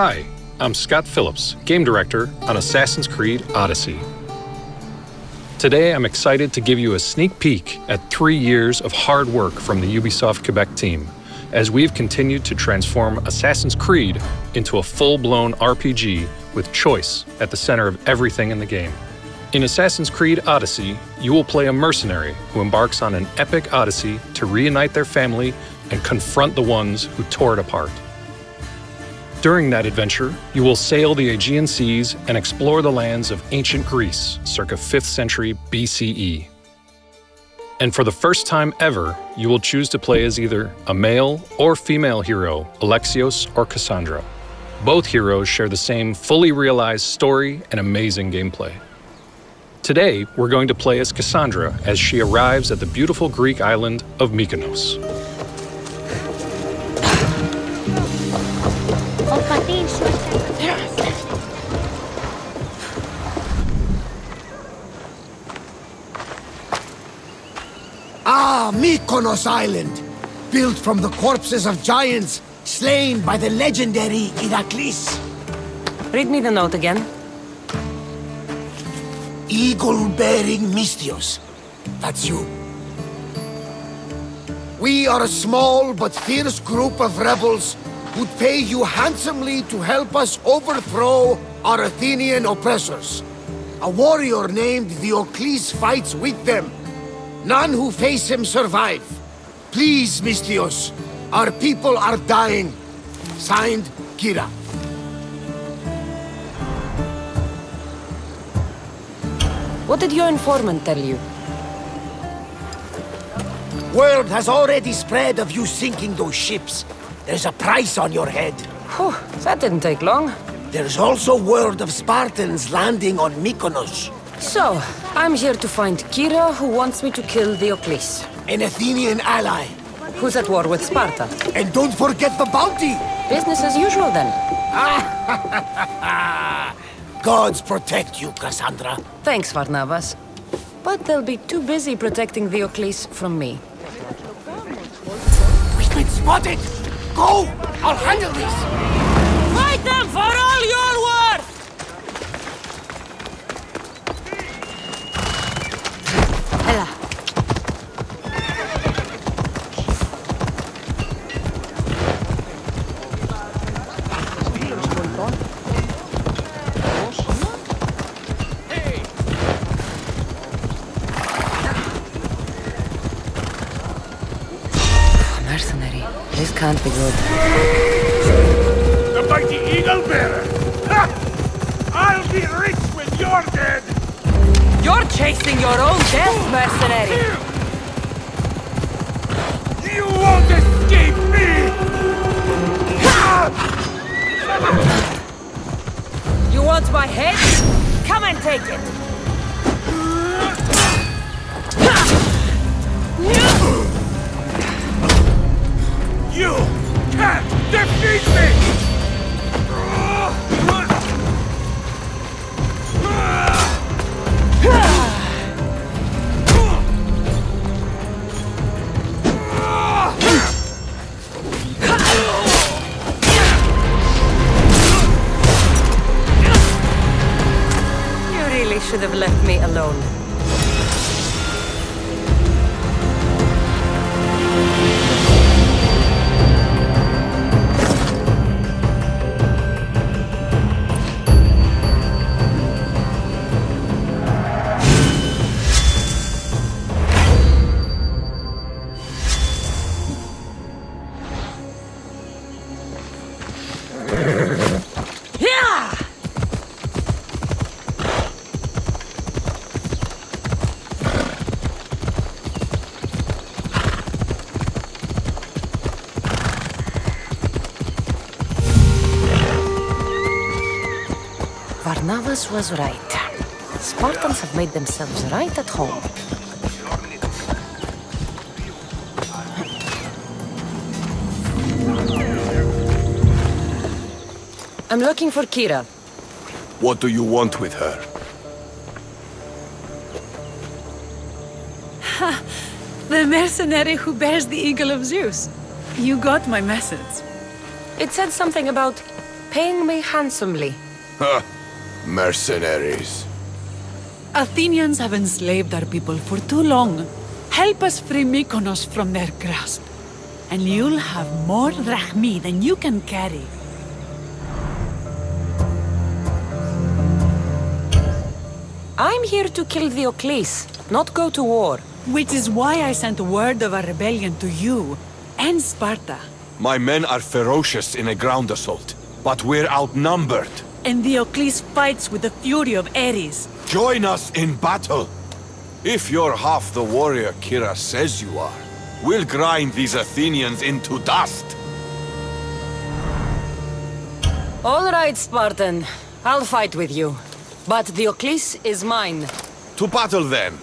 Hi, I'm Scott Phillips, Game Director on Assassin's Creed Odyssey. Today I'm excited to give you a sneak peek at three years of hard work from the Ubisoft Quebec team as we've continued to transform Assassin's Creed into a full blown RPG with choice at the center of everything in the game. In Assassin's Creed Odyssey, you will play a mercenary who embarks on an epic odyssey to reunite their family and confront the ones who tore it apart. During that adventure, you will sail the Aegean seas and explore the lands of ancient Greece, circa 5th century BCE. And for the first time ever, you will choose to play as either a male or female hero, Alexios or Kassandra. Both heroes share the same fully realized story and amazing gameplay. Today, we're going to play as Kassandra as she arrives at the beautiful Greek island of Mykonos. Mykonos Island, built from the corpses of giants slain by the legendary Iraklis. Read me the note again. Eagle-bearing Misthios. That's you. We are a small but fierce group of rebels who'd pay you handsomely to help us overthrow our Athenian oppressors. A warrior named Diocles fights with them. None who face him survive. Please, Misthios, our people are dying. Signed, Kyra. What did your informant tell you? Word has already spread of you sinking those ships. There's a price on your head. Whew, that didn't take long. There's also word of Spartans landing on Mykonos. So, I'm here to find Kyra, who wants me to kill Diocles. An Athenian ally. Who's at war with Sparta. And don't forget the bounty! Business as usual, then. Gods protect you, Kassandra. Thanks, Varnavas. But they'll be too busy protecting Diocles from me. We've been spotted! Go! I'll can't be good. The mighty Eagle Bearer! Ha! I'll be rich when you're dead! You're chasing your own death, mercenary! You won't escape me! You want my head? Come and take it! You can't defeat me! Should have left me alone. Varnavas was right. Spartans have made themselves right at home. I'm looking for Kyra. What do you want with her? Ha! The mercenary who bears the eagle of Zeus. You got my message. It said something about paying me handsomely. Huh. Mercenaries. Athenians have enslaved our people for too long. Help us free Mykonos from their grasp. And you'll have more drachmi than you can carry. I'm here to kill the Diocles, not go to war. Which is why I sent word of our rebellion to you and Sparta. My men are ferocious in a ground assault, but we're outnumbered. And Diocles fights with the fury of Ares. Join us in battle! If you're half the warrior Kyra says you are, we'll grind these Athenians into dust! All right, Spartan. I'll fight with you. But Diocles is mine. To battle then!